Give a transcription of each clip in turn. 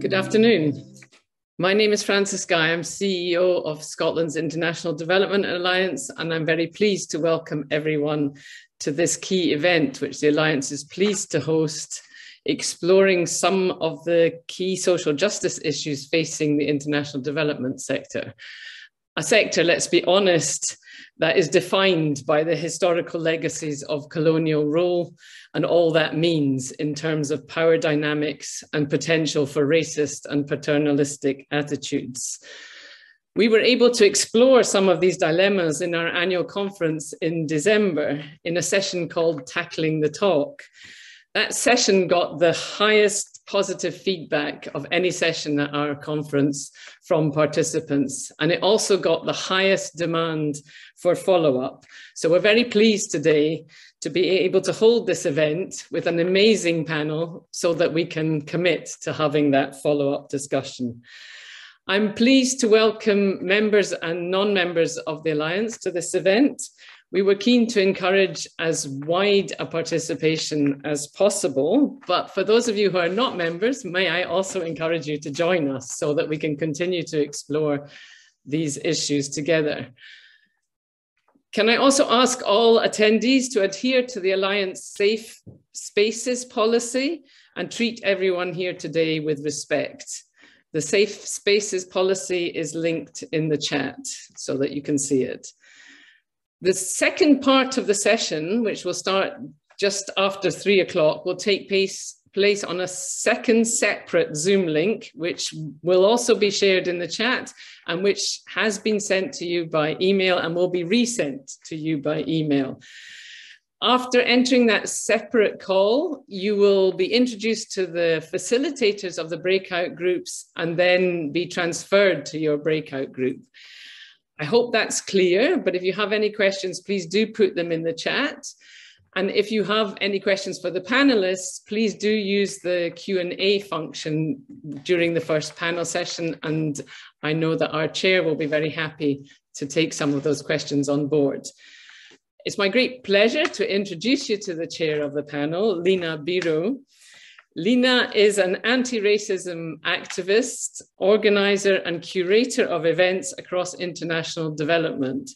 Good afternoon. My name is Frances Guy. I'm CEO of Scotland's International Development Alliance, and I'm very pleased to welcome everyone to this key event, which the Alliance is pleased to host, exploring some of the key social justice issues facing the international development sector. A sector, let's be honest, that is defined by the historical legacies of colonial rule and all that means in terms of power dynamics and potential for racist and paternalistic attitudes. We were able to explore some of these dilemmas in our annual conference in December in a session called Tackling the Talk. That session got the highest positive feedback of any session at our conference from participants. And it also got the highest demand for follow up. So we're very pleased today to be able to hold this event with an amazing panel so that we can commit to having that follow up discussion. I'm pleased to welcome members and non members of the Alliance to this event. We were keen to encourage as wide a participation as possible, but for those of you who are not members, may I also encourage you to join us so that we can continue to explore these issues together. Can I also ask all attendees to adhere to the Alliance Safe Spaces policy and treat everyone here today with respect? The Safe Spaces policy is linked in the chat so that you can see it. The second part of the session, which will start just after three o'clock, will take place place on a second separate Zoom link, which will also be shared in the chat and which has been sent to you by email and will be resent to you by email. After entering that separate call, you will be introduced to the facilitators of the breakout groups and then be transferred to your breakout group. I hope that's clear, but if you have any questions, please do put them in the chat. And if you have any questions for the panelists, please do use the Q&A function during the first panel session. And I know that our chair will be very happy to take some of those questions on board. It's my great pleasure to introduce you to the chair of the panel, Lena Bheeroo. Lena is an anti racism activist, organizer, and curator of events across international development.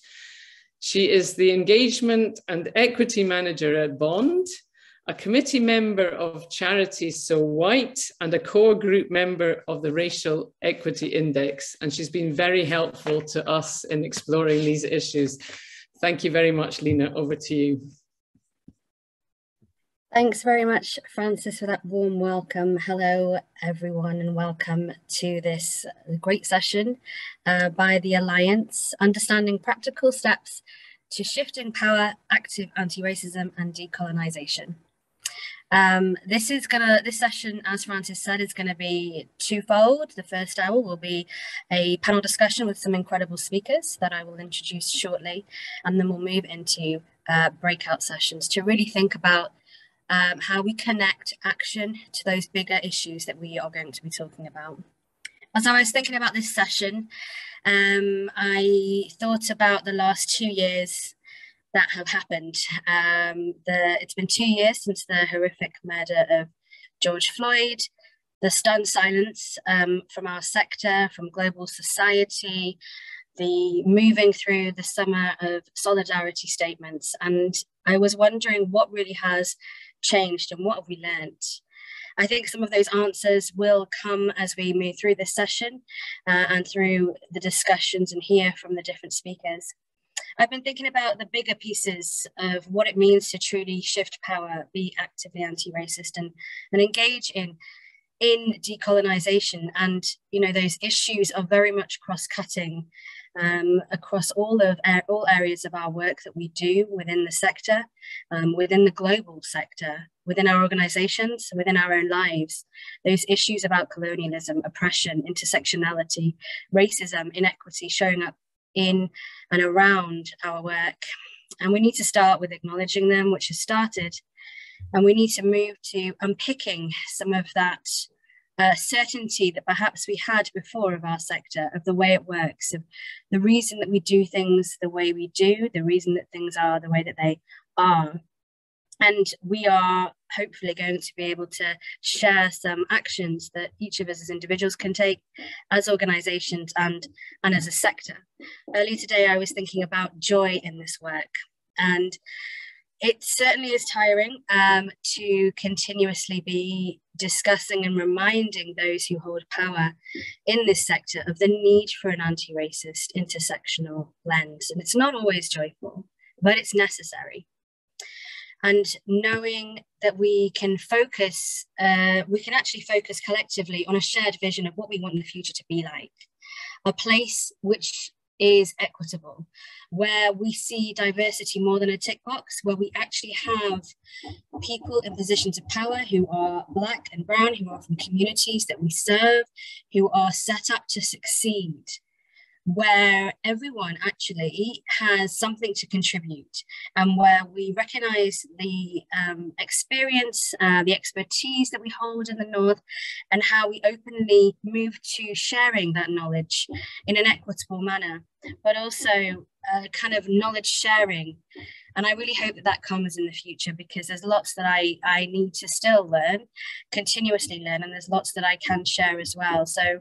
She is the engagement and equity manager at Bond, a committee member of Charity So White, and a core group member of the Racial Equity Index. And she's been very helpful to us in exploring these issues. Thank you very much, Lena. Over to you. Thanks very much, Frances, for that warm welcome. Hello, everyone, and welcome to this great session uh, by the Alliance, Understanding Practical Steps to Shifting Power, Active Anti-Racism and Decolonisation. Um, this is gonna, this session, as Frances said, is gonna be twofold. The first hour will be a panel discussion with some incredible speakers that I will introduce shortly, and then we'll move into uh, breakout sessions to really think about um, how we connect action to those bigger issues that we are going to be talking about. As I was thinking about this session, um, I thought about the last two years that have happened. Um, the, it's been two years since the horrific murder of George Floyd, the stunned silence um, from our sector, from global society, the moving through the summer of solidarity statements. And I was wondering what really has changed and what have we learned? I think some of those answers will come as we move through this session uh, and through the discussions and hear from the different speakers. I've been thinking about the bigger pieces of what it means to truly shift power, be actively anti-racist and, and engage in in decolonization and you know those issues are very much cross-cutting um, across all of all areas of our work that we do within the sector, um, within the global sector, within our organizations, within our own lives. Those issues about colonialism, oppression, intersectionality, racism, inequity showing up in and around our work. And we need to start with acknowledging them, which has started. And we need to move to unpicking some of that uh, certainty that perhaps we had before of our sector, of the way it works, of the reason that we do things the way we do, the reason that things are the way that they are. And we are hopefully going to be able to share some actions that each of us as individuals can take, as organizations, and, and as a sector. Earlier today, I was thinking about joy in this work. And it certainly is tiring um, to continuously be discussing and reminding those who hold power in this sector of the need for an anti racist intersectional lens. And it's not always joyful, but it's necessary. And knowing that we can focus, uh, we can actually focus collectively on a shared vision of what we want the future to be like. A place which is equitable, where we see diversity more than a tick box, where we actually have people in positions of power who are Black and Brown, who are from communities that we serve, who are set up to succeed where everyone actually has something to contribute and where we recognize the um, experience, uh, the expertise that we hold in the North, and how we openly move to sharing that knowledge in an equitable manner, but also uh, kind of knowledge sharing and I really hope that that comes in the future because there's lots that I, I need to still learn, continuously learn, and there's lots that I can share as well. So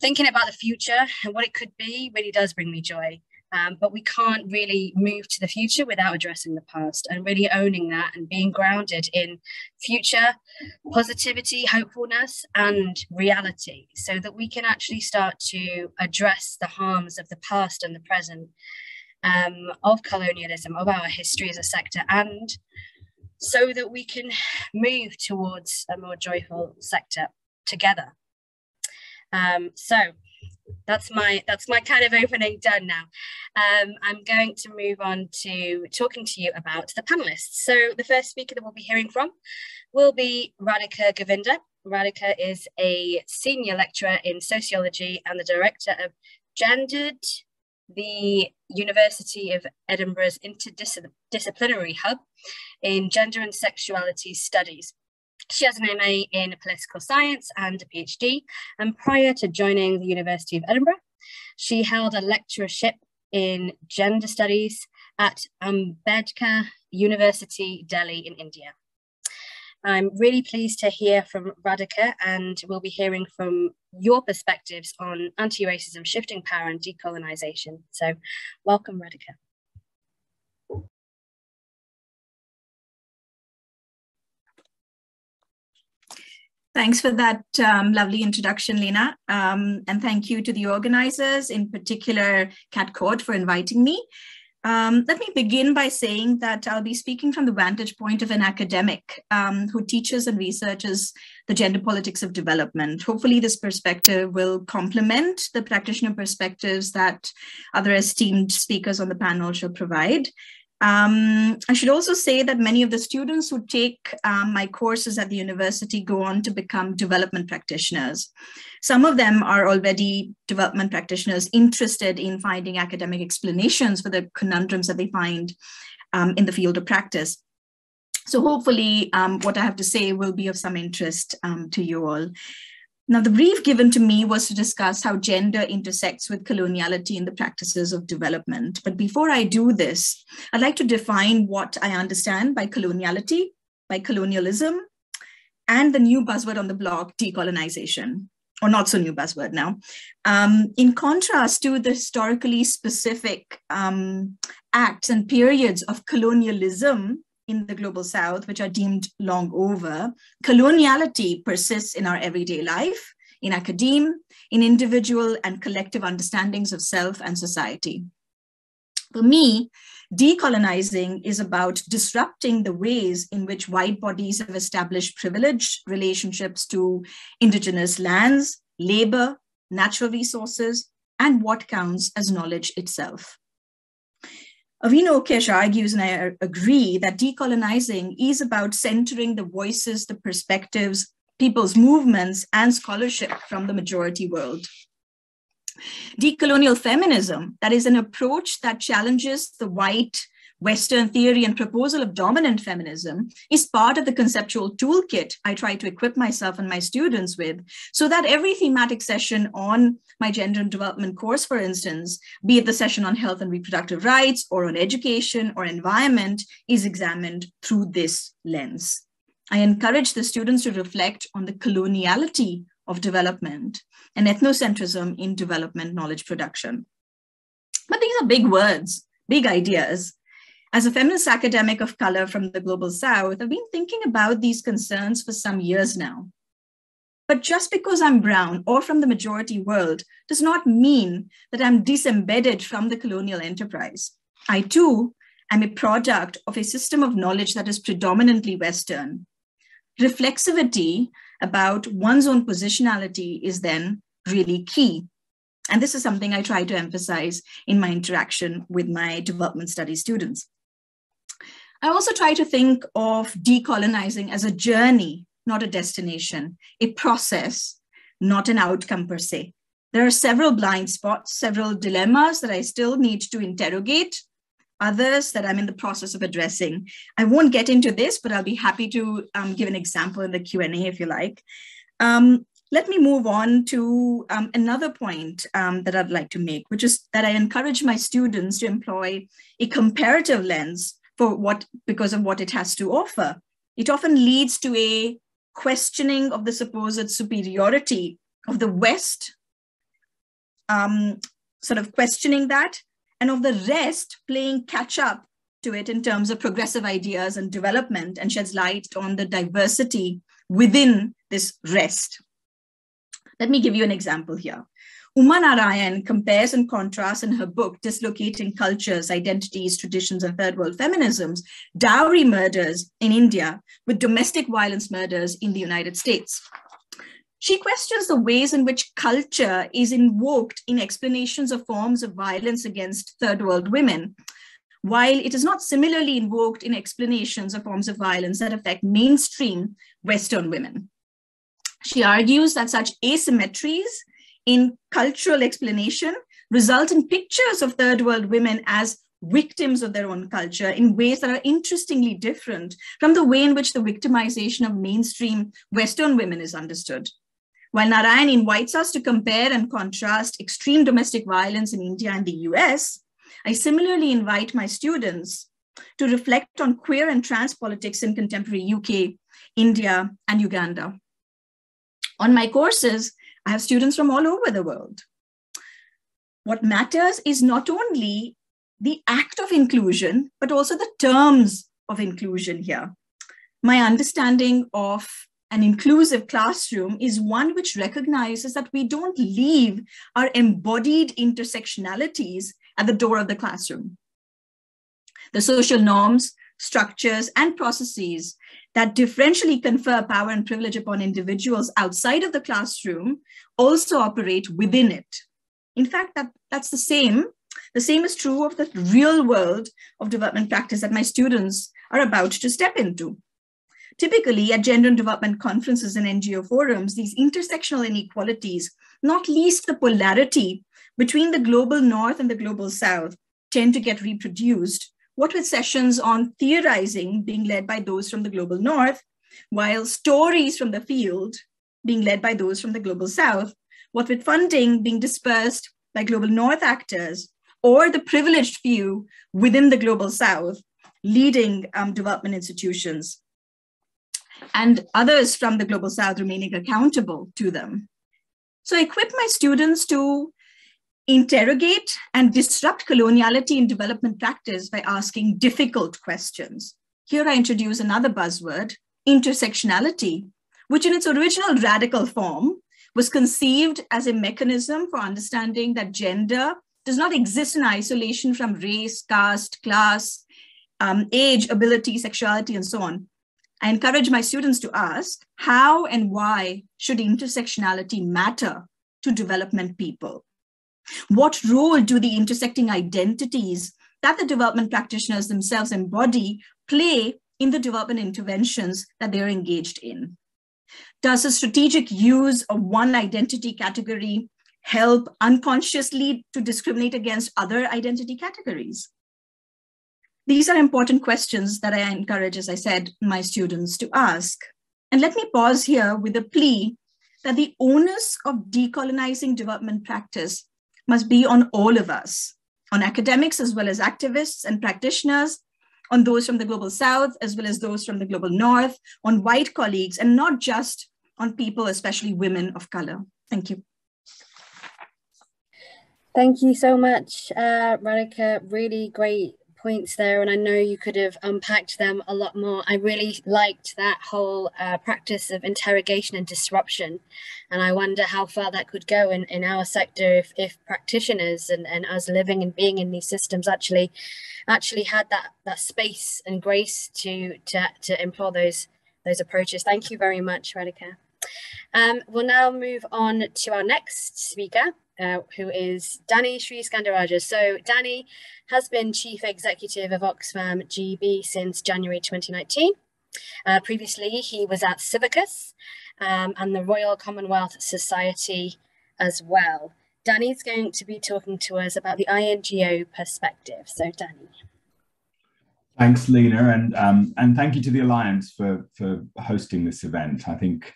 thinking about the future and what it could be really does bring me joy. Um, but we can't really move to the future without addressing the past and really owning that and being grounded in future positivity, hopefulness, and reality so that we can actually start to address the harms of the past and the present um, of colonialism, of our history as a sector, and so that we can move towards a more joyful sector together. Um, so that's my that's my kind of opening done now. Um, I'm going to move on to talking to you about the panelists. So the first speaker that we'll be hearing from will be Radhika Govinda. Radhika is a senior lecturer in sociology and the director of GenderEd the University of Edinburgh's interdisciplinary hub in gender and sexuality studies. She has an MA in political science and a PhD, and prior to joining the University of Edinburgh, she held a lectureship in gender studies at Ambedkar University, Delhi in India. I'm really pleased to hear from Radhika, and we'll be hearing from your perspectives on anti-racism, shifting power and decolonization. So welcome, Radhika. Thanks for that um, lovely introduction, Lena. Um, and thank you to the organizers, in particular, Cat Court, for inviting me. Um, let me begin by saying that I'll be speaking from the vantage point of an academic um, who teaches and researches the gender politics of development. Hopefully, this perspective will complement the practitioner perspectives that other esteemed speakers on the panel shall provide. Um, I should also say that many of the students who take um, my courses at the university go on to become development practitioners. Some of them are already development practitioners interested in finding academic explanations for the conundrums that they find um, in the field of practice. So hopefully um, what I have to say will be of some interest um, to you all. Now, the brief given to me was to discuss how gender intersects with coloniality in the practices of development. But before I do this, I'd like to define what I understand by coloniality, by colonialism, and the new buzzword on the block, decolonization, or not so new buzzword now. Um, in contrast to the historically specific um, acts and periods of colonialism in the global south, which are deemed long over, coloniality persists in our everyday life, in academe, in individual and collective understandings of self and society. For me, decolonizing is about disrupting the ways in which white bodies have established privileged relationships to indigenous lands, labor, natural resources, and what counts as knowledge itself. Avino Kesh argues, and I agree, that decolonizing is about centering the voices, the perspectives, people's movements, and scholarship from the majority world. Decolonial feminism, that is an approach that challenges the white Western theory and proposal of dominant feminism is part of the conceptual toolkit I try to equip myself and my students with, so that every thematic session on my gender and development course, for instance, be it the session on health and reproductive rights or on education or environment, is examined through this lens. I encourage the students to reflect on the coloniality of development and ethnocentrism in development knowledge production. But these are big words, big ideas. As a feminist academic of color from the global south, I've been thinking about these concerns for some years now. But just because I'm brown or from the majority world does not mean that I'm disembedded from the colonial enterprise. I too am a product of a system of knowledge that is predominantly Western. Reflexivity about one's own positionality is then really key. And this is something I try to emphasize in my interaction with my development studies students. I also try to think of decolonizing as a journey, not a destination, a process, not an outcome per se. There are several blind spots, several dilemmas that I still need to interrogate, others that I'm in the process of addressing. I won't get into this, but I'll be happy to um, give an example in the Q&A if you like. Um, let me move on to um, another point um, that I'd like to make, which is that I encourage my students to employ a comparative lens for what, because of what it has to offer. It often leads to a questioning of the supposed superiority of the West, um, sort of questioning that, and of the rest playing catch up to it in terms of progressive ideas and development and sheds light on the diversity within this rest. Let me give you an example here. Uma Narayan compares and contrasts in her book, Dislocating Cultures, Identities, Traditions, and Third World Feminisms, dowry murders in India with domestic violence murders in the United States. She questions the ways in which culture is invoked in explanations of forms of violence against third world women, while it is not similarly invoked in explanations of forms of violence that affect mainstream Western women. She argues that such asymmetries in cultural explanation result in pictures of third world women as victims of their own culture in ways that are interestingly different from the way in which the victimization of mainstream Western women is understood. While Narayan invites us to compare and contrast extreme domestic violence in India and the US, I similarly invite my students to reflect on queer and trans politics in contemporary UK, India, and Uganda. On my courses, I have students from all over the world. What matters is not only the act of inclusion, but also the terms of inclusion here. My understanding of an inclusive classroom is one which recognizes that we don't leave our embodied intersectionalities at the door of the classroom. The social norms, structures, and processes that differentially confer power and privilege upon individuals outside of the classroom also operate within it. In fact, that, that's the same. The same is true of the real world of development practice that my students are about to step into. Typically, at gender and development conferences and NGO forums, these intersectional inequalities, not least the polarity between the global north and the global south, tend to get reproduced. What with sessions on theorizing being led by those from the global north, while stories from the field being led by those from the global south, what with funding being dispersed by global north actors or the privileged few within the global south leading um, development institutions and others from the global south remaining accountable to them. So I equip my students to interrogate and disrupt coloniality in development practice by asking difficult questions. Here I introduce another buzzword, intersectionality, which in its original radical form was conceived as a mechanism for understanding that gender does not exist in isolation from race, caste, class, um, age, ability, sexuality, and so on. I encourage my students to ask how and why should intersectionality matter to development people? What role do the intersecting identities that the development practitioners themselves embody play in the development interventions that they're engaged in? Does a strategic use of one identity category help unconsciously to discriminate against other identity categories? These are important questions that I encourage, as I said, my students to ask. And let me pause here with a plea that the onus of decolonizing development practice must be on all of us, on academics as well as activists and practitioners, on those from the global south as well as those from the global north, on white colleagues, and not just on people, especially women of color. Thank you. Thank you so much, uh. Really great points there, and I know you could have unpacked them a lot more. I really liked that whole uh, practice of interrogation and disruption, and I wonder how far that could go in, in our sector if, if practitioners and, and us living and being in these systems actually actually had that that space and grace to to to employ those those approaches. Thank you very much, Radhika. Um, we'll now move on to our next speaker, uh, who is Danny Sriskandarajah. So Danny has been Chief Executive of Oxfam GB since January 2019. Uh, previously, he was at Civicus um, and the Royal Commonwealth Society as well. Danny's going to be talking to us about the INGO perspective. So Danny. Thanks, Lena, and um, and thank you to the Alliance for for hosting this event. I think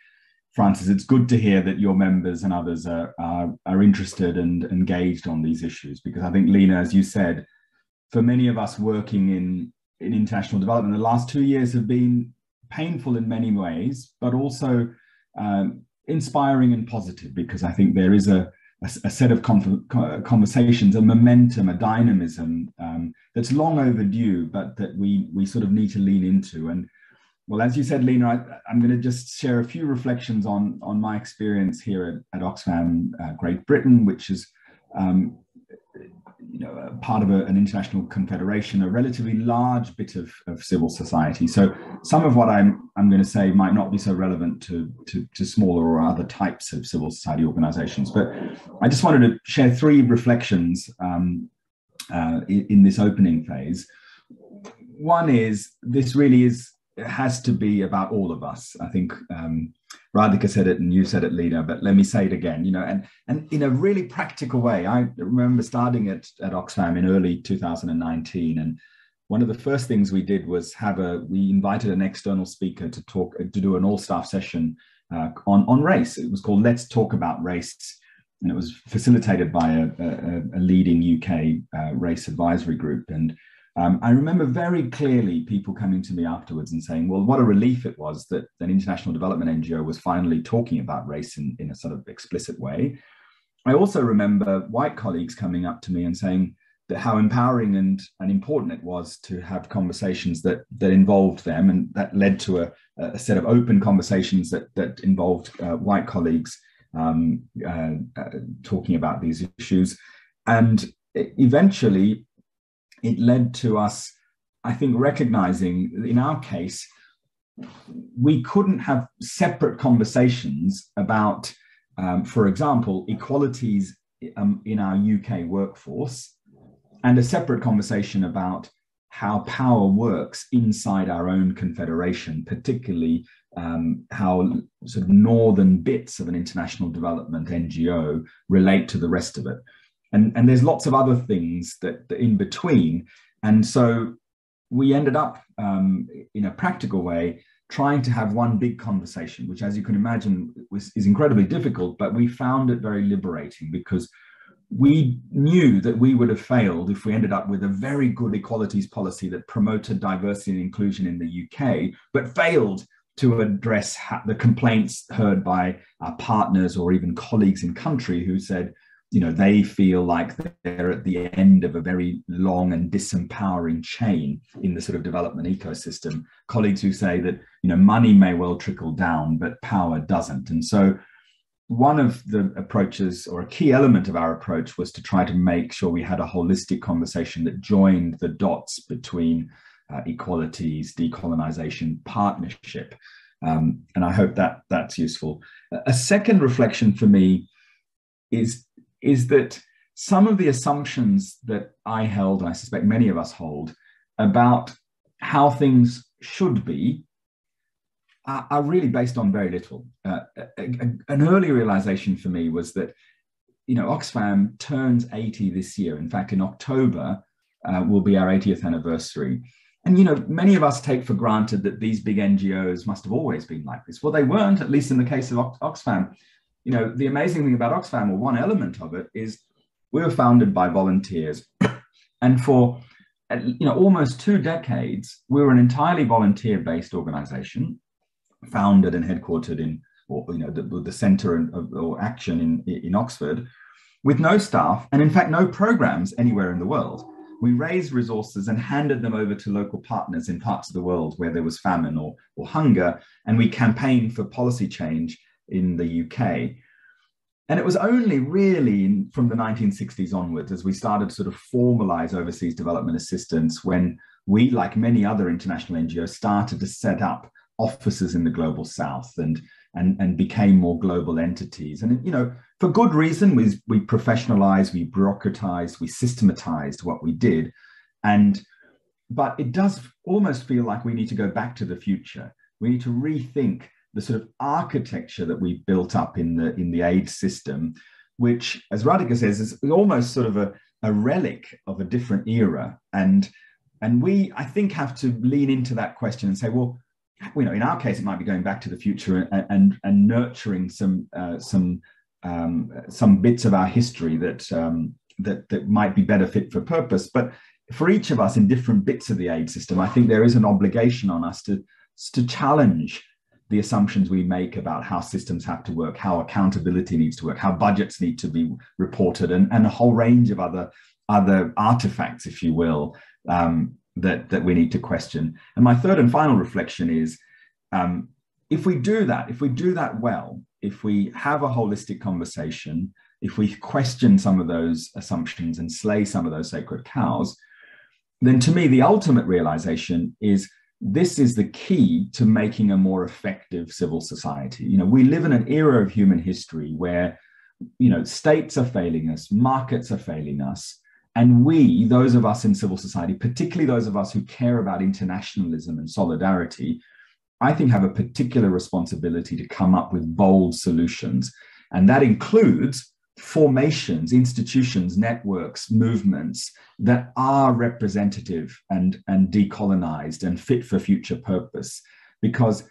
Frances, it's good to hear that your members and others are, are, are, interested and engaged on these issues because I think, Lena, as you said, for many of us working in, in international development, the last two years have been painful in many ways, but also um, inspiring and positive because I think there is a, a, a set of conversations, a momentum, a dynamism um, that's long overdue, but that we, we sort of need to lean into. And well, as you said, Lena, I, am going to just share a few reflections on, on my experience here at, at Oxfam uh, Great Britain, which is um, you know, part of a, an international confederation, a relatively large bit of, of civil society. So some of what I'm, I'm going to say might not be so relevant to, to, to smaller or other types of civil society organizations. But I just wanted to share three reflections um, uh, in, in this opening phase. One is this really is has to be about all of us. I think um, Radhika said it and you said it, Lena, but let me say it again, you know, and, and in a really practical way. I remember starting at, at Oxfam in early 2019 and one of the first things we did was have a, we invited an external speaker to talk, to do an all staff session uh, on, on race. It was called Let's Talk About Race. And it was facilitated by a, a, a leading UK uh, race advisory group. And um, I remember very clearly people coming to me afterwards and saying, well, what a relief it was that an international development NGO was finally talking about race in, in a sort of explicit way. I also remember white colleagues coming up to me and saying that how empowering and, and important it was to have conversations that, that involved them. And that led to a, a set of open conversations that, that involved uh, white colleagues um, uh, uh, talking about these issues. And eventually, it led to us, I think, recognizing in our case, we couldn't have separate conversations about, um, for example, equalities um, in our UK workforce and a separate conversation about how power works inside our own confederation, particularly um, how sort of northern bits of an international development NGO relate to the rest of it and and there's lots of other things that, that in between. And so we ended up um, in a practical way trying to have one big conversation which as you can imagine was, is incredibly difficult but we found it very liberating because we knew that we would have failed if we ended up with a very good equalities policy that promoted diversity and inclusion in the UK, but failed to address the complaints heard by our partners or even colleagues in country who said, you know they feel like they're at the end of a very long and disempowering chain in the sort of development ecosystem. Colleagues who say that you know money may well trickle down but power doesn't. And so one of the approaches or a key element of our approach was to try to make sure we had a holistic conversation that joined the dots between uh, equalities decolonization partnership. Um, and i hope that that's useful. A second reflection for me is is that some of the assumptions that I held, and I suspect many of us hold, about how things should be are, are really based on very little. Uh, a, a, an early realization for me was that, you know, Oxfam turns 80 this year. In fact, in October, uh, will be our 80th anniversary. And you know, many of us take for granted that these big NGOs must have always been like this. Well, they weren't, at least in the case of Oxfam. You know, the amazing thing about Oxfam, or one element of it, is we were founded by volunteers, and for you know almost two decades, we were an entirely volunteer-based organization, founded and headquartered in, or you know, the, the center of or action in in Oxford, with no staff, and in fact, no programs anywhere in the world. We raised resources and handed them over to local partners in parts of the world where there was famine or, or hunger, and we campaigned for policy change in the UK. And it was only really from the 1960s onwards, as we started to sort of formalize overseas development assistance, when we, like many other international NGOs, started to set up offices in the global south and, and, and became more global entities. And, you know, for good reason. We, we professionalized, we bureaucratized, we systematized what we did. And but it does almost feel like we need to go back to the future. We need to rethink the sort of architecture that we've built up in the in the aid system, which, as Radhika says, is almost sort of a, a relic of a different era. And and we, I think, have to lean into that question and say, well, you know, in our case, it might be going back to the future and and, and nurturing some uh, some um, some bits of our history that, um, that that might be better fit for purpose. But for each of us in different bits of the aid system, I think there is an obligation on us to to challenge the assumptions we make about how systems have to work, how accountability needs to work, how budgets need to be reported, and, and a whole range of other other artifacts, if you will, um, that that we need to question. And my third and final reflection is, um, if we do that, if we do that well, if we have a holistic conversation, if we question some of those assumptions and slay some of those sacred cows, then to me, the ultimate realization is this is the key to making a more effective civil society. You know, we live in an era of human history where, you know, states are failing us, markets are failing us. And we, those of us in civil society, particularly those of us who care about internationalism and solidarity, I think, have a particular responsibility to come up with bold solutions. And that includes formations, institutions, networks, movements that are representative and, and decolonized and fit for future purpose. Because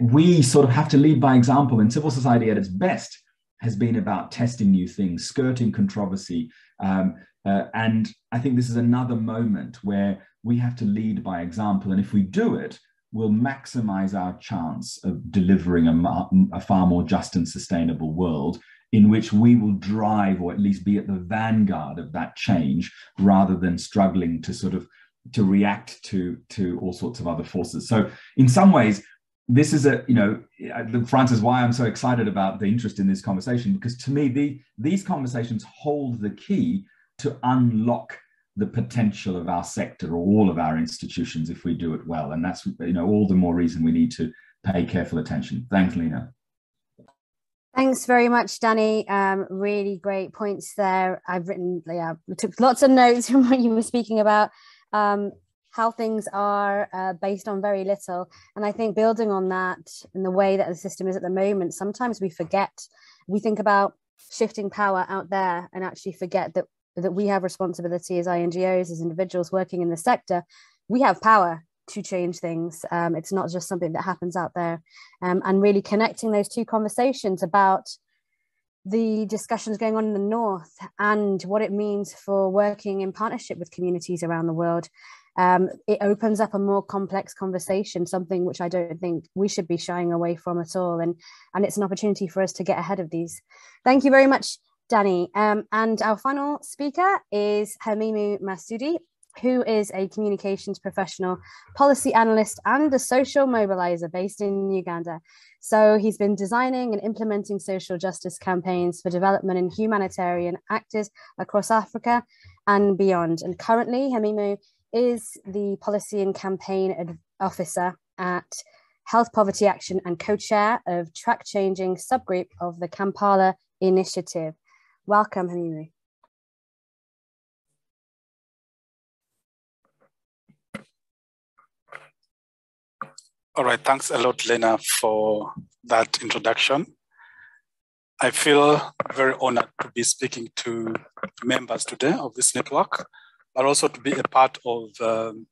we sort of have to lead by example, and civil society at its best has been about testing new things, skirting controversy. Um, uh, and I think this is another moment where we have to lead by example. And if we do it, we'll maximize our chance of delivering a, a, far more just and sustainable world in which we will drive or at least be at the vanguard of that change rather than struggling to sort of to react to to all sorts of other forces so in some ways this is a you know the frances why i'm so excited about the interest in this conversation because to me the, these conversations hold the key to unlock the potential of our sector or all of our institutions if we do it well. And that's you know all the more reason we need to pay careful attention. Thanks, Lena. Thanks very much, Danny. Um, really great points there. I've written, yeah, took lots of notes from what you were speaking about. Um, how things are uh, based on very little. And I think building on that and the way that the system is at the moment, sometimes we forget. We think about shifting power out there and actually forget that that we have responsibility as INGOs, as individuals working in the sector, we have power to change things. Um, it's not just something that happens out there. Um, and really connecting those two conversations about the discussions going on in the North and what it means for working in partnership with communities around the world. Um, it opens up a more complex conversation, something which I don't think we should be shying away from at all. And, and it's an opportunity for us to get ahead of these. Thank you very much, Danny. Um, and our final speaker is Hamimu Masudi, who is a communications professional, policy analyst, and a social mobilizer based in Uganda. So he's been designing and implementing social justice campaigns for development and humanitarian actors across Africa and beyond. And currently, Hamimu is the policy and campaign officer at Health Poverty Action and co-chair of track changing subgroup of the Kampala Initiative. Welcome, Henry. All right, thanks a lot, Lena, for that introduction. I feel very honored to be speaking to members today of this network but also to be a part of, um,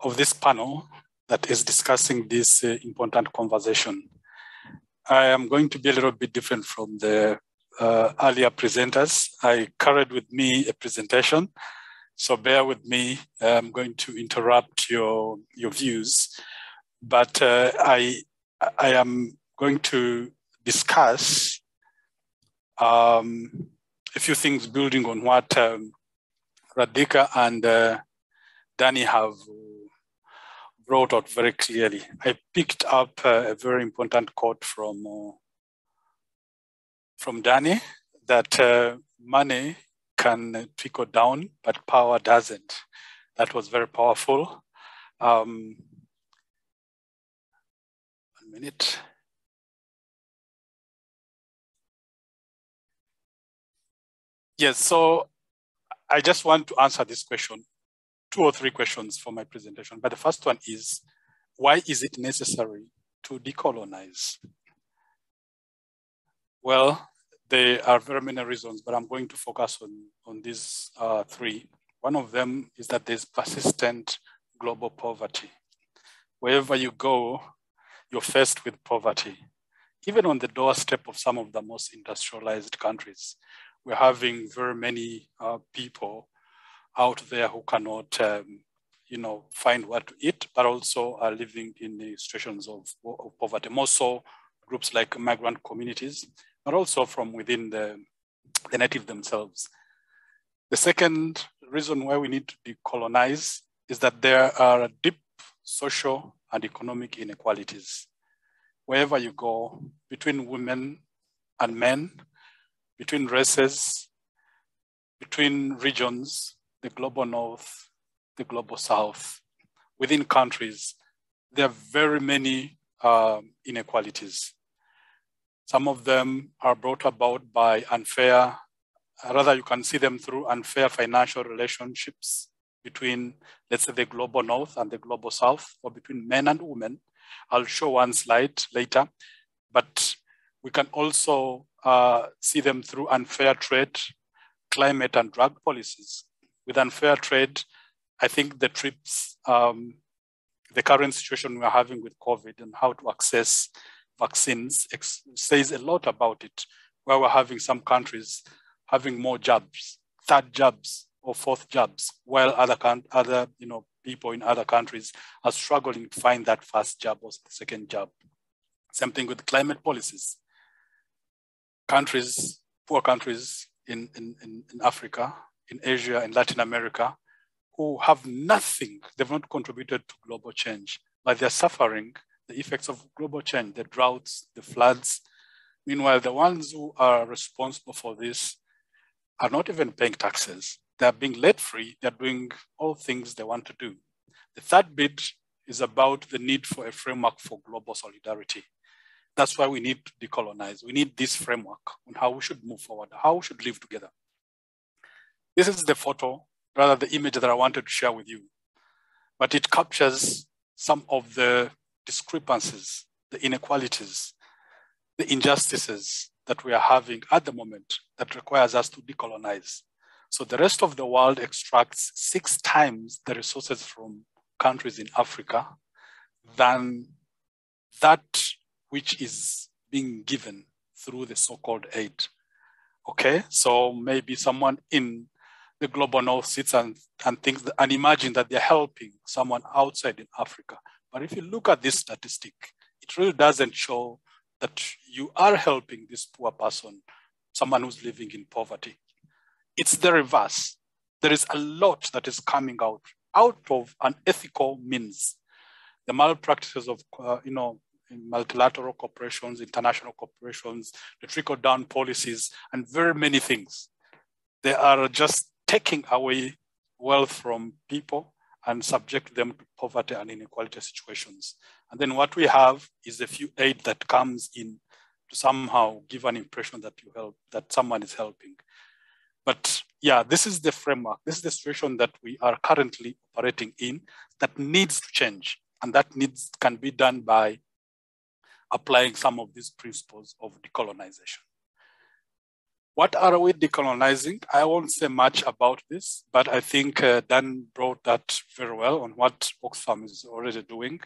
of this panel that is discussing this uh, important conversation. I am going to be a little bit different from the uh, earlier presenters. I carried with me a presentation, so bear with me. I'm going to interrupt your, your views, but uh, I, I am going to discuss um, a few things building on what um, Radhika and uh, Danny have brought out very clearly. I picked up uh, a very important quote from uh, from Danny that uh, money can trickle down, but power doesn't. That was very powerful. Um, one minute. Yes, so I just want to answer this question, two or three questions for my presentation. But the first one is, why is it necessary to decolonize? Well, there are very many reasons, but I'm going to focus on, on these uh, three. One of them is that there's persistent global poverty. Wherever you go, you're faced with poverty. Even on the doorstep of some of the most industrialized countries, we're having very many uh, people out there who cannot, um, you know, find what to eat, but also are living in the situations of, of poverty. More so, groups like migrant communities, but also from within the, the native themselves. The second reason why we need to decolonize is that there are deep social and economic inequalities. Wherever you go, between women and men, between races, between regions, the global north, the global south, within countries, there are very many um, inequalities. Some of them are brought about by unfair, rather you can see them through unfair financial relationships between, let's say the global north and the global south, or between men and women. I'll show one slide later, but we can also uh, see them through unfair trade, climate and drug policies. With unfair trade, I think the TRIPS, um, the current situation we're having with COVID and how to access vaccines says a lot about it, where we're having some countries having more jabs, third jabs or fourth jabs, while other, other you know, people in other countries are struggling to find that first jab or second jab. Same thing with climate policies. Countries, poor countries in, in, in Africa, in Asia, in Latin America, who have nothing, they've not contributed to global change, but they're suffering the effects of global change, the droughts, the floods. Meanwhile, the ones who are responsible for this are not even paying taxes. They're being let free. They're doing all things they want to do. The third bit is about the need for a framework for global solidarity. That's why we need to decolonize. We need this framework on how we should move forward, how we should live together. This is the photo, rather the image that I wanted to share with you. But it captures some of the discrepancies, the inequalities, the injustices that we are having at the moment that requires us to decolonize. So the rest of the world extracts six times the resources from countries in Africa than that which is being given through the so-called aid. Okay, so maybe someone in the global north sits and, and thinks and imagine that they're helping someone outside in Africa. But if you look at this statistic, it really doesn't show that you are helping this poor person, someone who's living in poverty. It's the reverse. There is a lot that is coming out out of unethical means. The malpractices of, uh, you know, multilateral corporations, international corporations, the trickle down policies, and very many things. They are just taking away wealth from people and subject them to poverty and inequality situations. And then what we have is a few aid that comes in to somehow give an impression that you help, that someone is helping. But yeah, this is the framework. This is the situation that we are currently operating in that needs to change. And that needs can be done by applying some of these principles of decolonization. What are we decolonizing? I won't say much about this, but I think uh, Dan brought that very well on what Oxfam is already doing.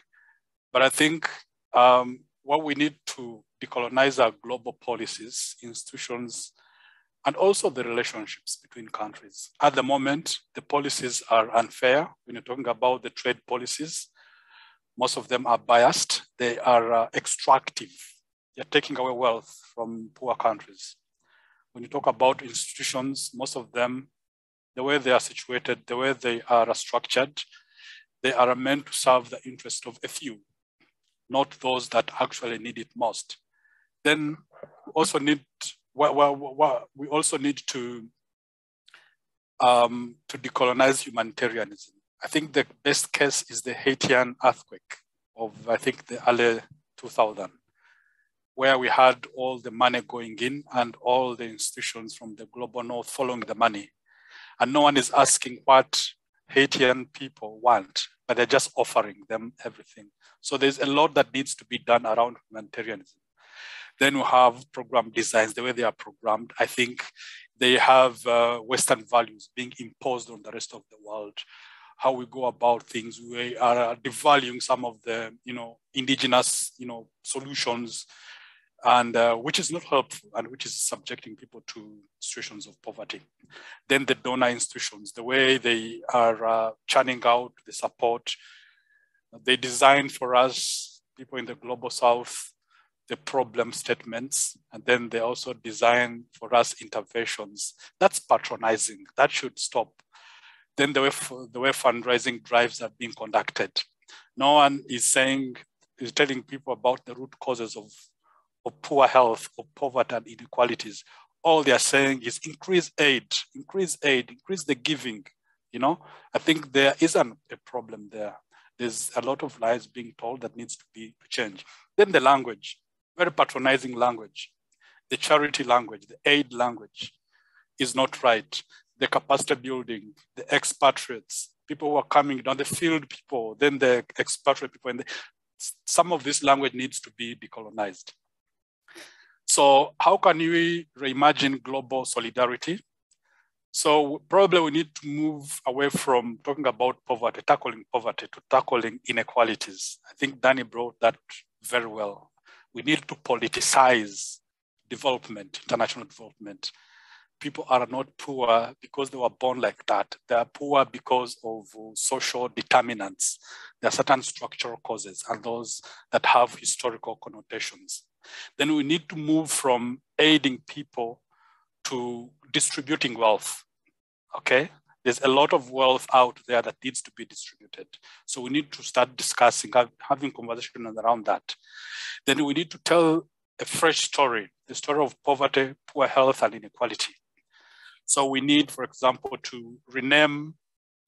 But I think um, what we need to decolonize are global policies, institutions, and also the relationships between countries. At the moment, the policies are unfair. When you're talking about the trade policies, most of them are biased. They are uh, extractive. They're taking away wealth from poor countries. When you talk about institutions, most of them, the way they are situated, the way they are structured, they are meant to serve the interest of a few, not those that actually need it most. Then also need we also need to um, to decolonize humanitarianism. I think the best case is the Haitian earthquake of I think the early 2000, where we had all the money going in and all the institutions from the global north following the money, and no one is asking what Haitian people want, but they're just offering them everything. So there's a lot that needs to be done around humanitarianism. Then we have program designs, the way they are programmed. I think they have uh, Western values being imposed on the rest of the world. How we go about things, we are devaluing some of the, you know, indigenous, you know, solutions, and uh, which is not helpful and which is subjecting people to situations of poverty. Then the donor institutions, the way they are uh, churning out the support, they design for us, people in the global south, the problem statements, and then they also design for us interventions. That's patronizing. That should stop. Then the way, the way fundraising drives are being conducted. No one is saying, is telling people about the root causes of, of poor health, or poverty and inequalities. All they are saying is increase aid, increase aid, increase the giving. You know, I think there isn't a problem there. There's a lot of lies being told that needs to be changed. Then the language very patronizing language. The charity language, the aid language is not right. The capacity building, the expatriates, people who are coming down, the field people, then the expatriate people, and the, some of this language needs to be decolonized. So how can we reimagine global solidarity? So probably we need to move away from talking about poverty, tackling poverty, to tackling inequalities. I think Danny brought that very well we need to politicize development, international development. People are not poor because they were born like that. They are poor because of social determinants. There are certain structural causes and those that have historical connotations. Then we need to move from aiding people to distributing wealth. Okay? There's a lot of wealth out there that needs to be distributed. So we need to start discussing, having conversations around that. Then we need to tell a fresh story, the story of poverty, poor health, and inequality. So we need, for example, to rename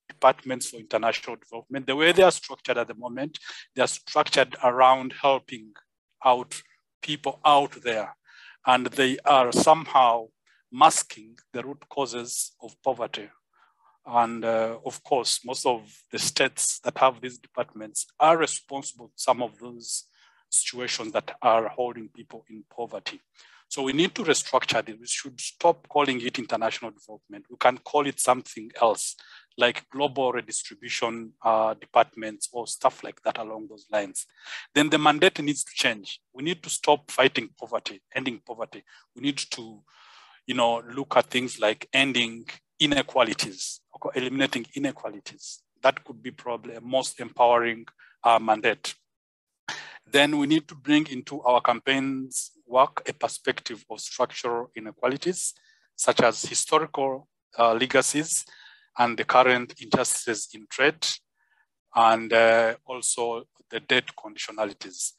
departments for international development. The way they are structured at the moment, they are structured around helping out people out there. And they are somehow masking the root causes of poverty and uh, of course, most of the states that have these departments are responsible for some of those situations that are holding people in poverty. So we need to restructure this. We should stop calling it international development. We can call it something else, like global redistribution uh, departments or stuff like that along those lines. Then the mandate needs to change. We need to stop fighting poverty, ending poverty. We need to, you know, look at things like ending inequalities, eliminating inequalities. That could be probably a most empowering uh, mandate. Then we need to bring into our campaigns work a perspective of structural inequalities, such as historical uh, legacies and the current injustices in trade, and uh, also the debt conditionalities.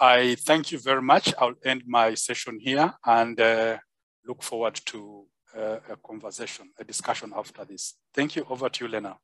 I thank you very much. I'll end my session here and uh, look forward to uh, a conversation, a discussion after this. Thank you. Over to you, Lena.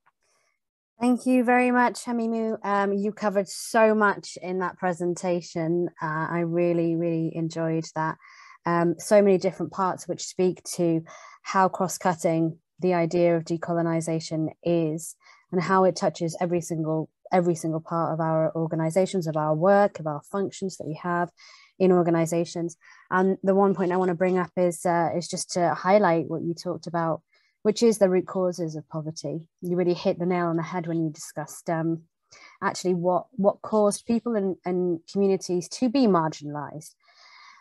Thank you very much, Hamimu. Um, you covered so much in that presentation. Uh, I really, really enjoyed that. Um, so many different parts which speak to how cross-cutting the idea of decolonization is and how it touches every single every single part of our organizations, of our work, of our functions that we have in organizations. And the one point I want to bring up is uh, is just to highlight what you talked about, which is the root causes of poverty. You really hit the nail on the head when you discussed um, actually what what caused people and, and communities to be marginalized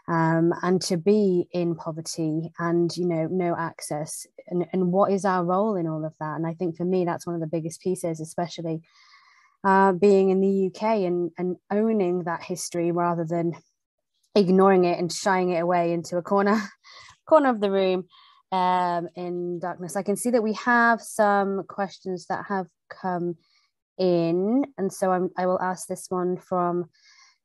um, and to be in poverty and you know no access and, and what is our role in all of that and i think for me that's one of the biggest pieces especially uh, being in the uk and, and owning that history rather than ignoring it and shying it away into a corner corner of the room um, in darkness i can see that we have some questions that have come in and so I'm, i will ask this one from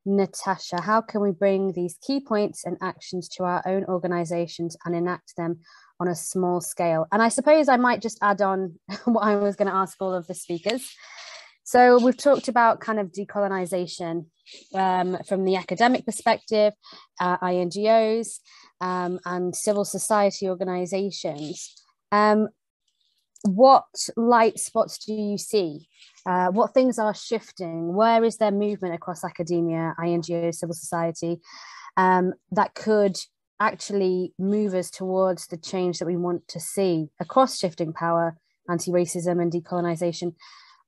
Natasha, how can we bring these key points and actions to our own organizations and enact them on a small scale? And I suppose I might just add on what I was going to ask all of the speakers. So we've talked about kind of decolonization um, from the academic perspective, uh, INGOs um, and civil society organizations. Um, what light spots do you see? Uh, what things are shifting? Where is there movement across academia, INGOs, civil society um, that could actually move us towards the change that we want to see across shifting power, anti racism, and decolonization?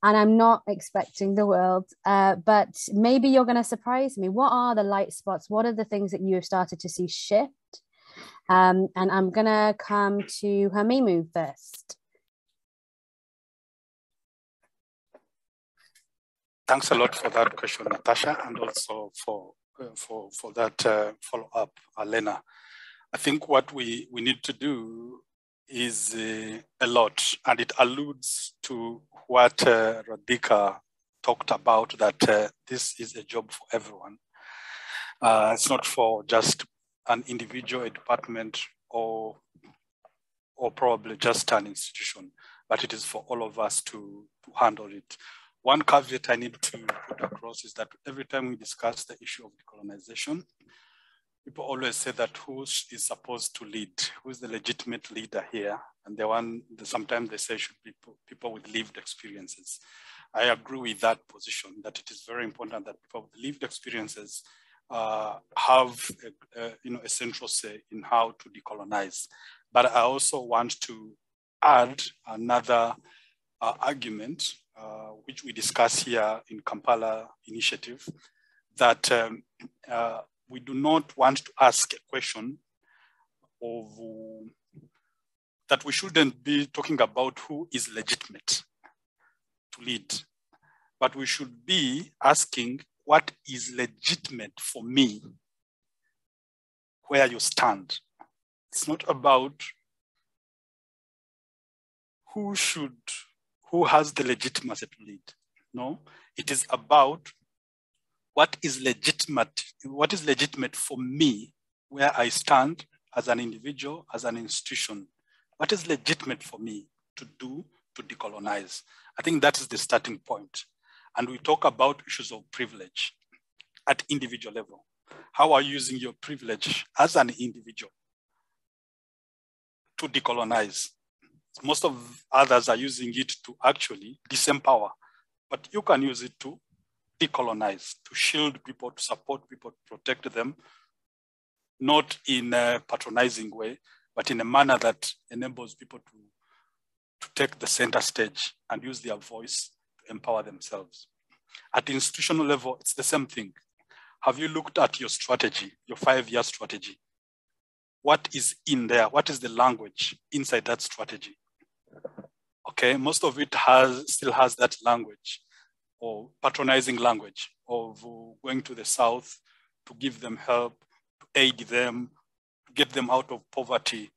And I'm not expecting the world, uh, but maybe you're going to surprise me. What are the light spots? What are the things that you have started to see shift? Um, and I'm going to come to Hamimu first. thanks a lot for that question, Natasha, and also for uh, for for that uh, follow up, Alena. I think what we we need to do is uh, a lot, and it alludes to what uh, Radhika talked about that uh, this is a job for everyone. Uh, it's not for just an individual, department, or or probably just an institution, but it is for all of us to, to handle it. One caveat I need to put across is that every time we discuss the issue of decolonization, people always say that who is supposed to lead, who is the legitimate leader here? And the one, sometimes they say should be people with lived experiences. I agree with that position, that it is very important that people with lived experiences uh, have a, a, you know, a central say in how to decolonize. But I also want to add another uh, argument uh, which we discuss here in Kampala initiative, that um, uh, we do not want to ask a question of that we shouldn't be talking about who is legitimate to lead, but we should be asking what is legitimate for me, where you stand. It's not about who should who has the legitimacy to lead. No, it is about what is legitimate, what is legitimate for me, where I stand as an individual, as an institution. What is legitimate for me to do to decolonize? I think that is the starting point. And we talk about issues of privilege at individual level. How are you using your privilege as an individual to decolonize? Most of others are using it to actually disempower, but you can use it to decolonize, to shield people, to support people, to protect them, not in a patronizing way, but in a manner that enables people to, to take the center stage and use their voice to empower themselves. At the institutional level, it's the same thing. Have you looked at your strategy, your five-year strategy? What is in there? What is the language inside that strategy? Okay, most of it has still has that language or patronizing language of going to the south to give them help, to aid them, to get them out of poverty.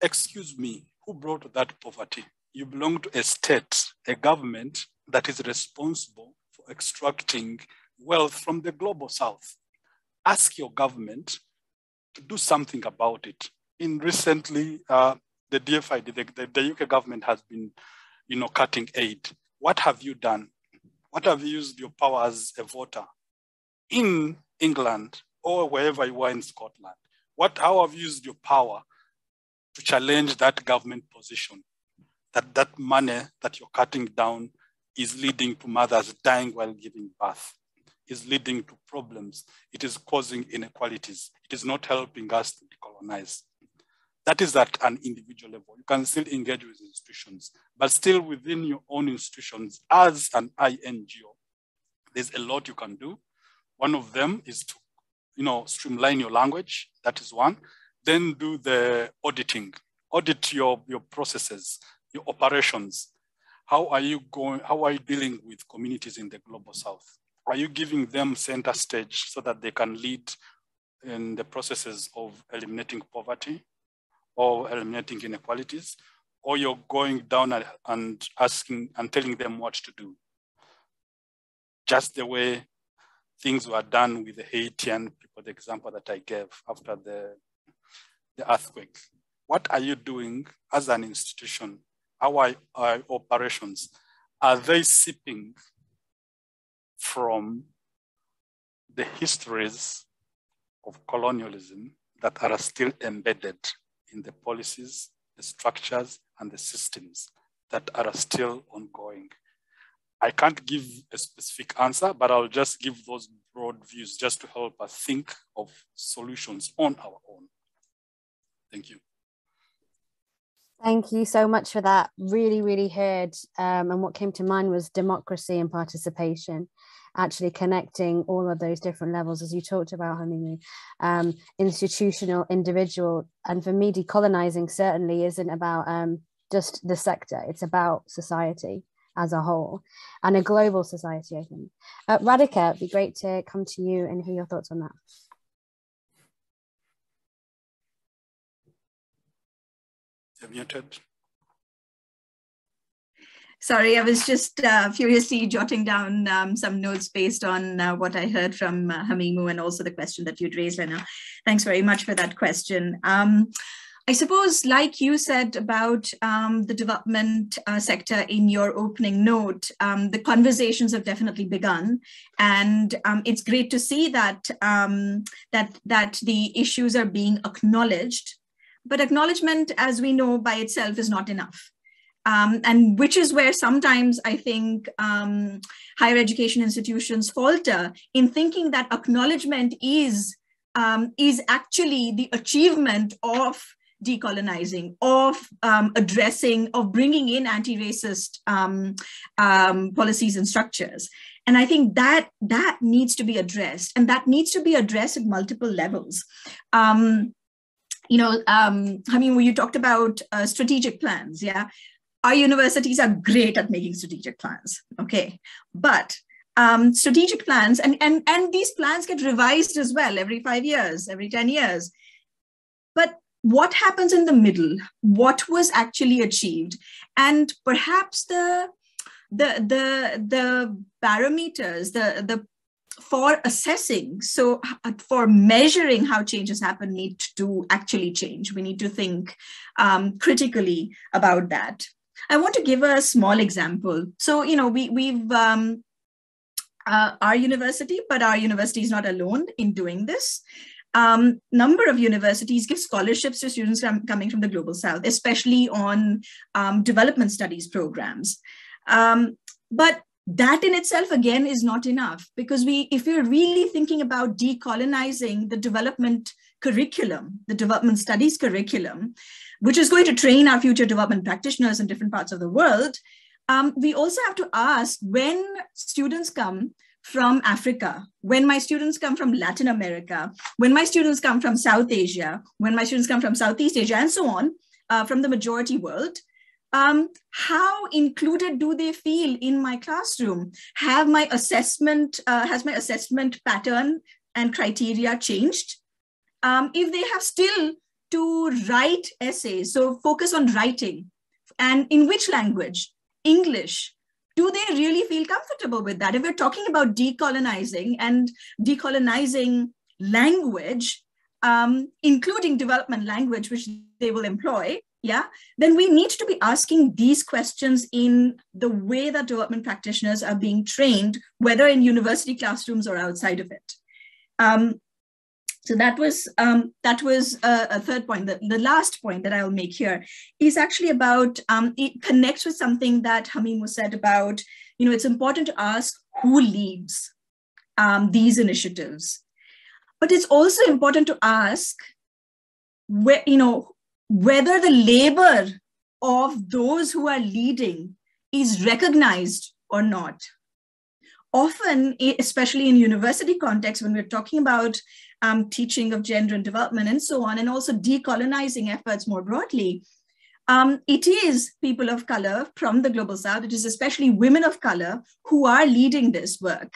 Excuse me, who brought that poverty? You belong to a state, a government that is responsible for extracting wealth from the global south. Ask your government to do something about it. In recently, uh, the DFID, the, the, the UK government has been, you know, cutting aid. What have you done? What have you used your power as a voter in England or wherever you are in Scotland? What, how have you used your power to challenge that government position? That that money that you're cutting down is leading to mothers dying while giving birth. is leading to problems. It is causing inequalities. It is not helping us to decolonize. That is at an individual level. You can still engage with institutions, but still within your own institutions as an INGO, there's a lot you can do. One of them is to, you know, streamline your language. That is one. Then do the auditing. Audit your, your processes, your operations. How are you going, how are you dealing with communities in the global south? Are you giving them center stage so that they can lead in the processes of eliminating poverty or eliminating inequalities? Or you're going down and asking and telling them what to do? Just the way things were done with the Haitian people, the example that I gave after the, the earthquake. What are you doing as an institution? Are our operations? Are they sipping from the histories of colonialism that are still embedded in the policies, the structures, and the systems that are still ongoing. I can't give a specific answer, but I'll just give those broad views just to help us think of solutions on our own. Thank you. Thank you so much for that. Really, really heard. Um, and what came to mind was democracy and participation, actually connecting all of those different levels, as you talked about, Hamimu, um, institutional, individual. And for me, decolonizing certainly isn't about um, just the sector, it's about society as a whole and a global society, I think. Uh, Radhika, it'd be great to come to you and hear your thoughts on that. muted. Sorry, I was just uh, furiously jotting down um, some notes based on uh, what I heard from uh, Hamimu and also the question that you'd raised, Lena. Thanks very much for that question. Um, I suppose, like you said about um, the development uh, sector in your opening note, um, the conversations have definitely begun, and um, it's great to see that um, that that the issues are being acknowledged but acknowledgement, as we know by itself, is not enough. Um, and which is where sometimes I think um, higher education institutions falter in thinking that acknowledgement is, um, is actually the achievement of decolonizing, of um, addressing, of bringing in anti-racist um, um, policies and structures. And I think that that needs to be addressed, and that needs to be addressed at multiple levels. You know, um, I mean, you talked about uh, strategic plans, yeah, our universities are great at making strategic plans, okay, but um, strategic plans and and and these plans get revised as well every five years, every ten years, but what happens in the middle? What was actually achieved, and perhaps the the the the parameters, the the for assessing, so for measuring how changes happen, need to actually change. We need to think um, critically about that. I want to give a small example. So, you know, we, we've, um, uh, our university, but our university is not alone in doing this. Um, number of universities give scholarships to students coming from the global south, especially on um, development studies programs. Um, but that in itself again is not enough because we if we're really thinking about decolonizing the development curriculum the development studies curriculum which is going to train our future development practitioners in different parts of the world um, we also have to ask when students come from africa when my students come from latin america when my students come from south asia when my students come from southeast asia and so on uh, from the majority world um, how included do they feel in my classroom? Have my assessment, uh, has my assessment pattern and criteria changed? Um, if they have still to write essays, so focus on writing, and in which language? English. Do they really feel comfortable with that? If we're talking about decolonizing and decolonizing language, um, including development language, which they will employ, yeah, then we need to be asking these questions in the way that development practitioners are being trained, whether in university classrooms or outside of it. Um, so that was um, that was a, a, third point. The, the last point that I'll make here is actually about um, it connects with something that Hamim was said about. You know, it's important to ask who leads. um, these initiatives. But it's also important to ask, where, you know, whether the labor of those who are leading is recognized or not. Often, especially in university context, when we're talking about um, teaching of gender and development and so on, and also decolonizing efforts more broadly, um, it is people of color from the global south, it is especially women of color who are leading this work.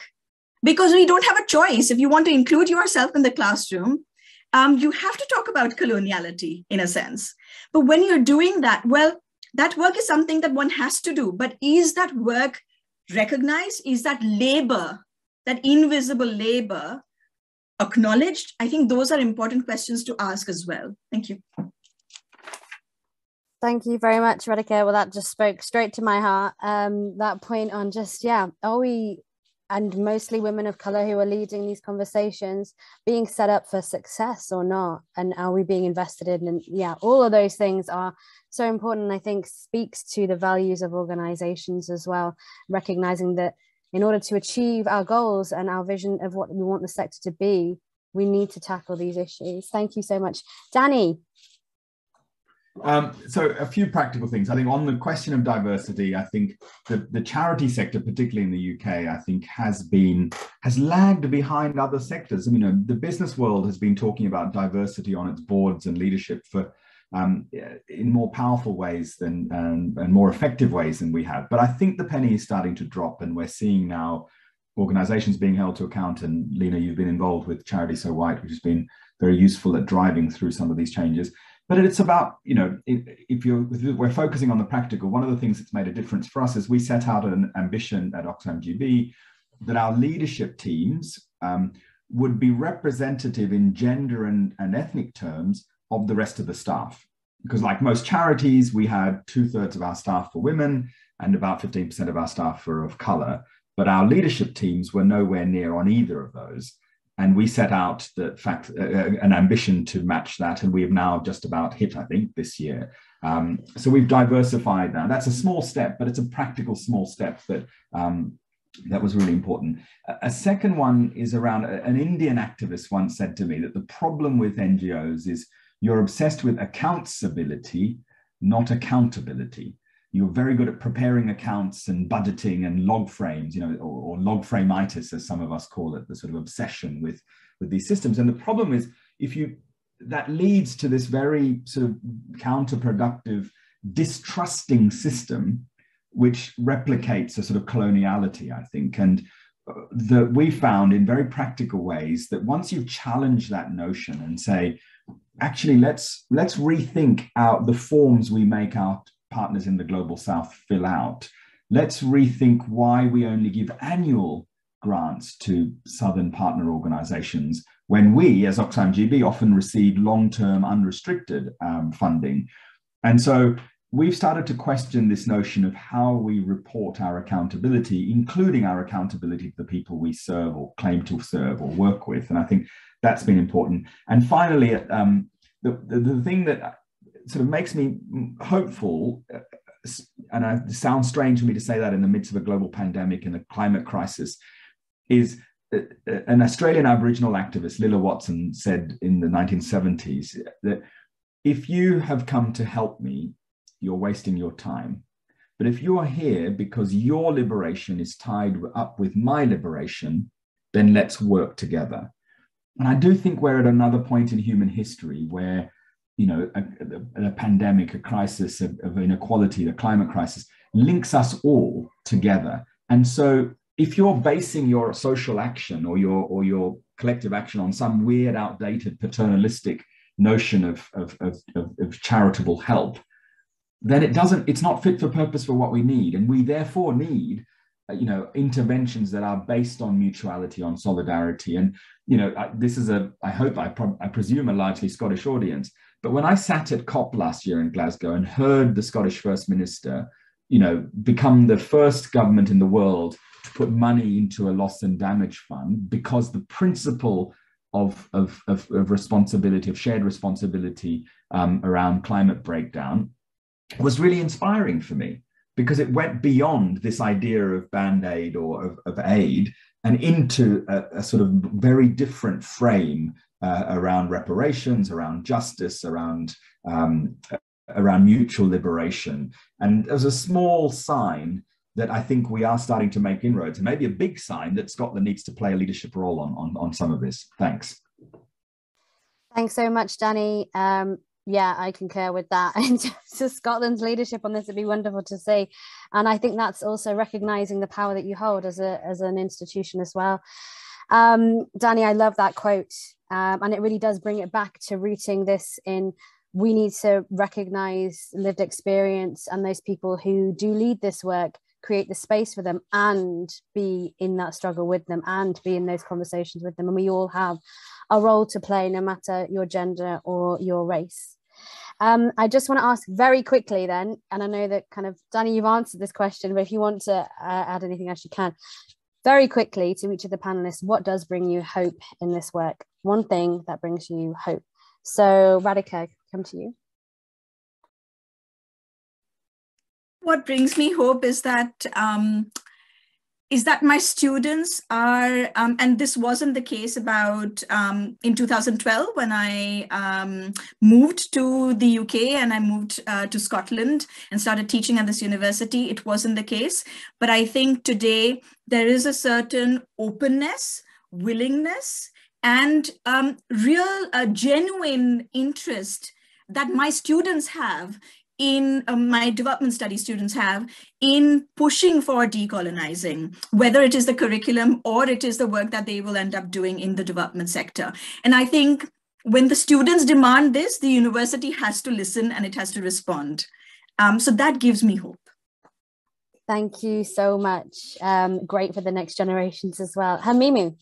Because we don't have a choice. If you want to include yourself in the classroom, um, you have to talk about coloniality in a sense. But when you're doing that, well, that work is something that one has to do. But is that work recognized? Is that labor, that invisible labor, acknowledged? I think those are important questions to ask as well. Thank you. Thank you very much, Radhika. Well, that just spoke straight to my heart. Um, that point on just, yeah, are we, and mostly women of color who are leading these conversations, being set up for success or not? And are we being invested in? And yeah, all of those things are so important. I think speaks to the values of organizations as well, recognizing that in order to achieve our goals and our vision of what we want the sector to be, we need to tackle these issues. Thank you so much. Danny, um, so a few practical things. I think on the question of diversity, I think the, the charity sector, particularly in the UK, I think has been has lagged behind other sectors. I mean, you know, the business world has been talking about diversity on its boards and leadership for um, in more powerful ways than um, and more effective ways than we have. But I think the penny is starting to drop, and we're seeing now organizations being held to account. And Lena, you've been involved with Charity So White, which has been very useful at driving through some of these changes but it's about you know if you're we're focusing on the practical one of the things that's made a difference for us is we set out an ambition at oxfam gb that our leadership teams um, would be representative in gender and, and ethnic terms of the rest of the staff. Because like most charities we had two-thirds of our staff for women and about 15% of our staff were of color. But our leadership teams were nowhere near on either of those. And we set out the fact uh, uh, an ambition to match that. And we have now just about hit i think this year. Um, so we've diversified now that's a small step but it's a practical small step that um, that was really important. A second one is around an indian activist once said to me that the problem with ngos is you're obsessed with accountability not accountability you're very good at preparing accounts and budgeting and log frames, you know, or, or log frameitis, as some of us call it, the sort of obsession with, with these systems. And the problem is if you, that leads to this very sort of counterproductive, distrusting system, which replicates a sort of coloniality, I think. And uh, that we found in very practical ways that once you challenge that notion and say, actually, let's let's rethink out the forms we make our partners in the global south fill out. Let's rethink why we only give annual grants to southern partner organizations when we, as Oxfam GB, often receive long term unrestricted um, funding. And so we've started to question this notion of how we report our accountability, including our accountability to the people we serve or claim to serve or work with. And I think that's been important. And finally, um, the, the, the thing that sort of makes me hopeful. Uh, and it sounds strange for me to say that in the midst of a global pandemic and a climate crisis, is uh, uh, an Australian Aboriginal activist, Lilla Watson, said in the 1970s that if you have come to help me, you're wasting your time. But if you are here because your liberation is tied up with my liberation, then let's work together. And I do think we're at another point in human history where you know, a, a, pandemic, a crisis of, of inequality, the climate crisis, links us all together. And so if you're basing your social action or your or your collective action on some weird, outdated, paternalistic notion of, of, of, of, charitable help, then it doesn't, it's not fit for purpose for what we need. And we therefore need, uh, you know, interventions that are based on mutuality, on solidarity. And, you know, I, this is a, I hope, I, pro- I presume a largely Scottish audience. But when I sat at COP last year in Glasgow and heard the Scottish First Minister, you know, become the first government in the world to put money into a loss and damage fund because the principle of, of, of, responsibility, of shared responsibility um, around climate breakdown was really inspiring for me because it went beyond this idea of band aid or of, of, aid and into a, a sort of very different frame uh, around reparations, around justice, around um, around mutual liberation. And as a small sign that I think we are starting to make inroads, and maybe a big sign that Scotland needs to play a leadership role on, on, on some of this. Thanks. Thanks so much, Danny. Um, yeah, I concur with that. Terms of Scotland's leadership on this, it'd be wonderful to see. And I think that's also recognizing the power that you hold as a as an institution as well. Um, Danny, I love that quote. Um, and it really does bring it back to rooting this in we need to recognize lived experience and those people who do lead this work create the space for them and be in that struggle with them and be in those conversations with them and we all have a role to play no matter your gender or your race um, I just want to ask very quickly then, and I know that kind of Danny, you've answered this question, but if you want to uh, add anything else, you can. Very quickly to each of the panelists, what does bring you hope in this work? One thing that brings you hope. So, Radhika, come to you. What brings me hope is that um, is that my students are, um, and this wasn't the case about um, in 2012 when I um, moved to the UK and I moved uh, to Scotland and started teaching at this university. It wasn't the case. But I think today there is a certain openness, willingness, and um, real, uh, genuine interest that my students have in um, my development study students have in pushing for decolonizing, whether it is the curriculum or it is the work that they will end up doing in the development sector. And I think when the students demand this, the university has to listen and it has to respond. Um, so that gives me hope. Thank you so much. Um, great for the next generations as well. Hamimu.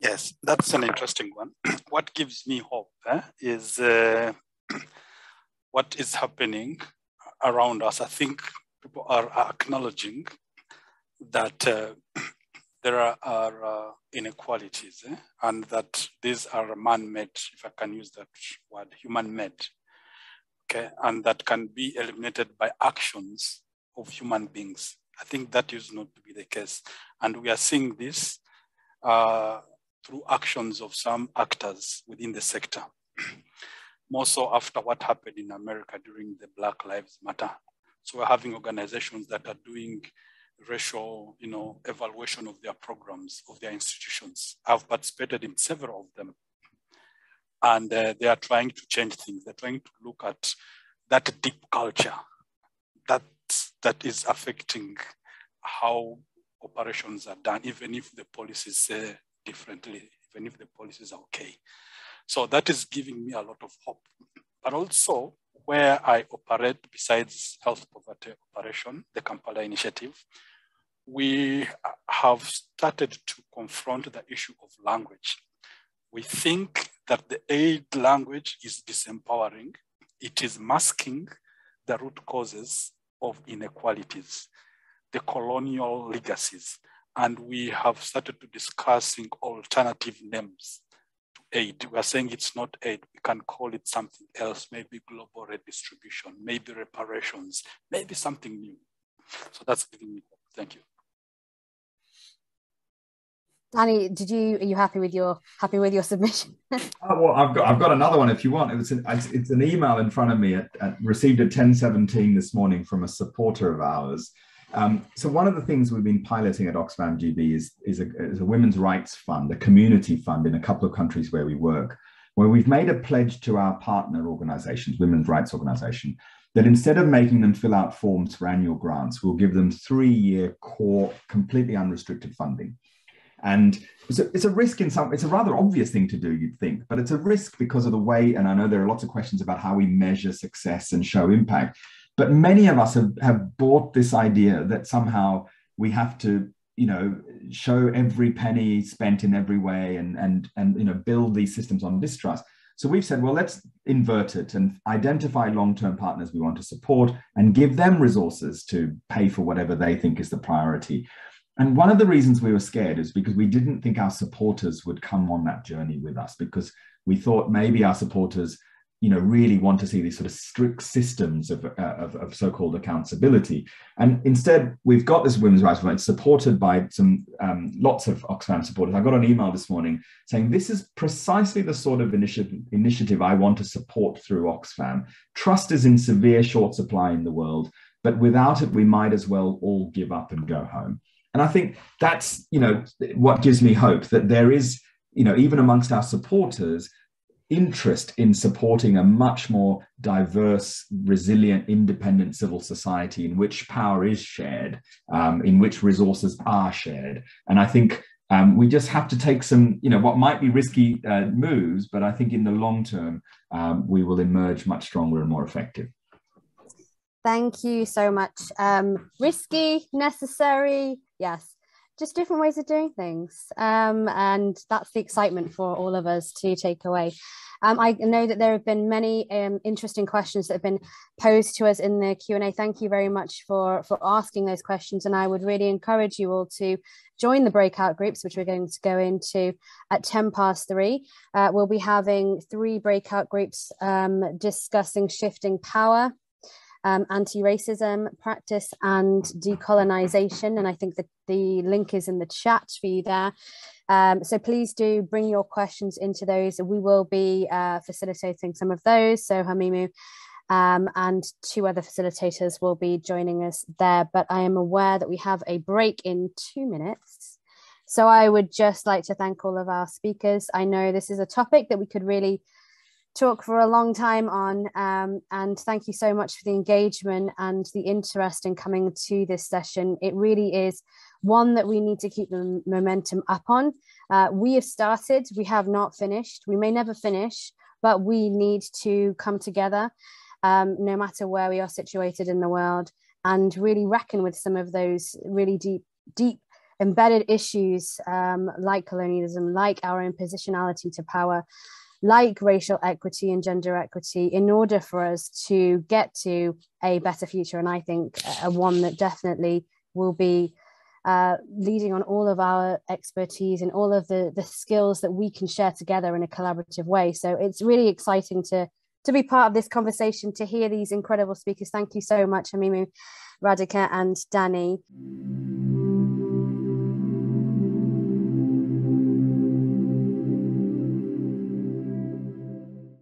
Yes, that's an interesting one. what gives me hope eh, is uh, what is happening around us. I think people are, acknowledging that uh, there are, are uh, inequalities eh? and that these are man-made, if I can use that word, human-made, okay, and that can be eliminated by actions of human beings. I think that is not to be the case. And we are seeing this uh, through actions of some actors within the sector. more so after what happened in America during the Black Lives Matter. So we're having organizations that are doing racial, you know, evaluation of their programs, of their institutions. I've participated in several of them. And uh, they are trying to change things. They're trying to look at that deep culture that, that is affecting how operations are done, even if the policies say differently, even if the policies are okay. So that is giving me a lot of hope. But also where I operate besides Health Poverty Action, the Kampala initiative, we have started to confront the issue of language. We think that the aid language is disempowering. It is masking the root causes of inequalities, the colonial legacies. And we have started to discussing alternative names aid. We are saying it's not aid. We can call it something else, maybe global redistribution, maybe reparations, maybe something new. So that's giving me hope. Thank you. Danny, did you are you happy with your happy with your submission? oh, well, I've got I've got another one if you want. It was an, it's, it's an email in front of me. At, at, received at ten seventeen this morning from a supporter of ours um, so one of the things we've been piloting at Oxfam GB is, is, a, is a women's rights fund, a community fund in a couple of countries where we work, where we've made a pledge to our partner organizations, women's rights organization, that instead of making them fill out forms for annual grants, we'll give them three-year core, completely unrestricted funding. And it's a, it's a risk in some, it's a rather obvious thing to do, you'd think, but it's a risk because of the way, and I know there are lots of questions about how we measure success and show impact. But many of us have, have bought this idea that somehow we have to, you know, show every penny spent in every way and, and, and you know, build these systems on distrust. So we've said, well, let's invert it and identify long-term partners we want to support and give them resources to pay for whatever they think is the priority. And one of the reasons we were scared is because we didn't think our supporters would come on that journey with us because we thought maybe our supporters you know really want to see these sort of strict systems of, uh, of, of, so-called accountability. And instead we've got this women's rights movement supported by some um, lots of oxfam supporters. I got an email this morning saying this is precisely the sort of initiative initiative i want to support through oxfam. Trust is in severe short supply in the world but without it we might as well all give up and go home. And i think that's you know what gives me hope that there is you know even amongst our supporters interest in supporting a much more diverse, resilient, independent civil society in which power is shared, um, in which resources are shared. And I think um, we just have to take some, you know, what might be risky uh, moves, but I think in the long term, um, we will emerge much stronger and more effective. Thank you so much. Um, risky, necessary, yes just different ways of doing things. Um, and that's the excitement for all of us to take away. Um, i know that there have been many um, interesting questions that have been posed to us in the q&a thank you very much for for asking those questions. And i would really encourage you all to join the breakout groups which we're going to go into at 10 past 3 uh, we'll be having three breakout groups um, discussing shifting power um, anti-racism practice and decolonization. And I think that the link is in the chat for you there. Um, so please do bring your questions into those. We will be uh, facilitating some of those. So Hamimu um, and two other facilitators will be joining us there. But I am aware that we have a break in two minutes. So I would just like to thank all of our speakers. I know this is a topic that we could really talk for a long time on. Um, and thank you so much for the engagement and the interest in coming to this session. It really is one that we need to keep the momentum up on. Uh, we have started, we have not finished. We may never finish, but we need to come together um, no matter where we are situated in the world and really reckon with some of those really deep, deep embedded issues um, like colonialism, like our impositionality to power, like racial equity and gender equity in order for us to get to a better future. And I think a one that definitely will be uh, leading on all of our expertise and all of the, the skills that we can share together in a collaborative way. So it's really exciting to to be part of this conversation, to hear these incredible speakers. Thank you so much, Hamimu, Radhika, and Danny.